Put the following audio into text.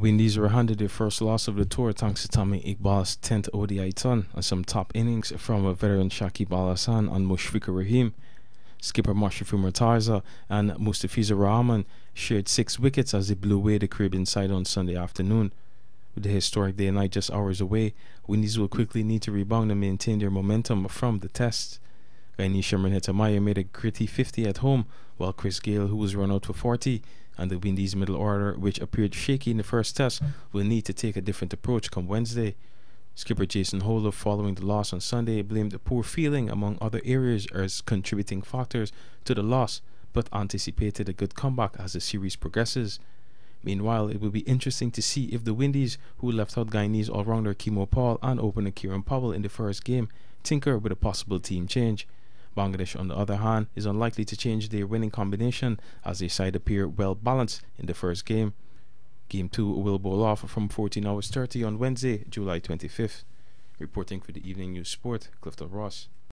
Windies were handed their first loss of the tour thanks to Tamim Iqbal's 10th ODI ton and some top innings from veteran Shakib Al Hasan and Mushfiqur Rahim. Skipper Mashrafe Mortaza and Mustafizur Rahman shared six wickets as they blew away the Caribbean side on Sunday afternoon. With the historic day and night just hours away, Windies will quickly need to rebound and maintain their momentum from the test. Guyanese Shimron Hetmyer made a gritty 50 at home, while Chris Gayle, who was run out for 40, and the Windies middle order, which appeared shaky in the first test, mm. will need to take a different approach come Wednesday. Skipper Jason Holder, following the loss on Sunday, blamed the poor feeling among other areas as contributing factors to the loss, but anticipated a good comeback as the series progresses. Meanwhile, it will be interesting to see if the Windies, who left out Guyanese all-rounder Keemo Paul and opener Kieran Powell in the first game, tinker with a possible team change. Bangladesh, on the other hand, is unlikely to change their winning combination as their side appear well balanced in the first game. Game 2 will bowl off from 14 hours 30 on Wednesday, July 25th. Reporting for the Evening News Sport, Clifton Ross.